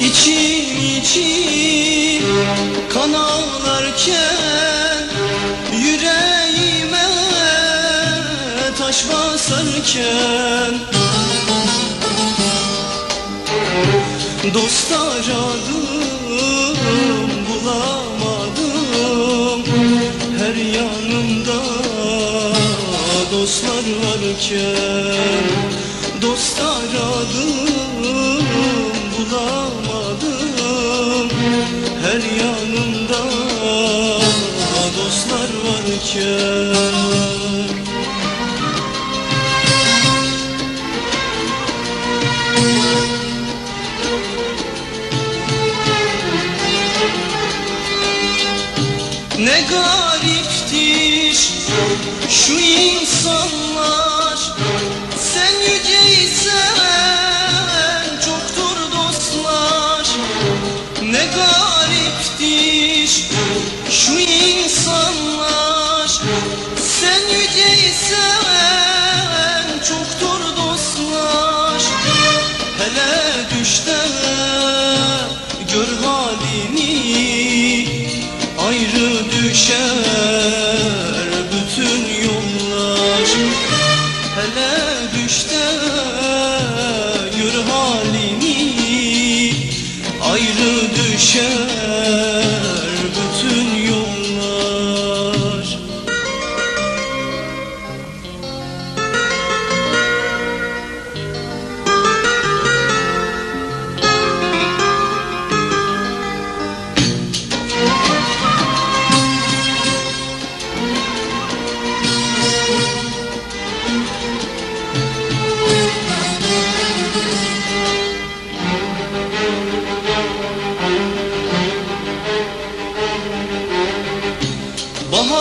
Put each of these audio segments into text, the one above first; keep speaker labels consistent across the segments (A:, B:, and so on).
A: İçim içim kan ağlarken Yüreğime taş basarken. Dost aradım bulamadım. Her yanımda dostlar varken Dost aradım bulamadım. Her yanımda dostlar varken. Ne gariptir şu insanlar Sen yüceysen çoktur dostlar. Ne gariptir şu insanlar. Sen yüceysen çoktur dostlar. Hele düşte gör halini Ayrı düşer düşer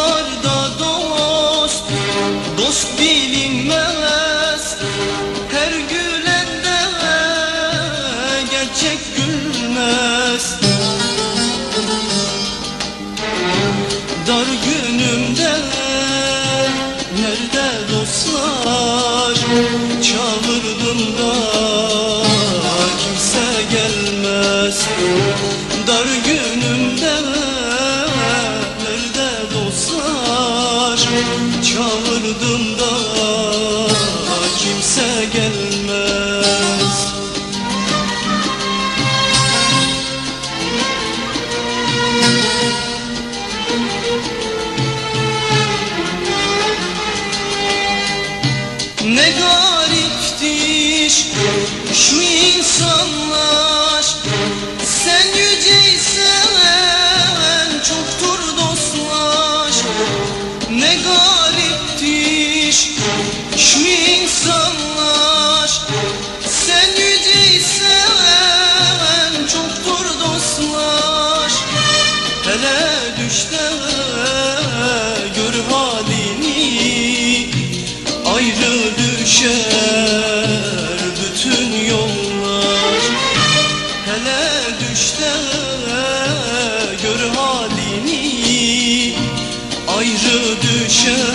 A: Baharda dost, dost bilinmez. Her gülende gerçek gülmez. Dar günümde nerede dostlar? Çağırdım da kimse gelmez. Dar günümde Çağırdım da kimse gelmez. Ne gariptir şu insanlar. Sen yüceysen çoktur dostlar. Ne gör halini Ayrı düşer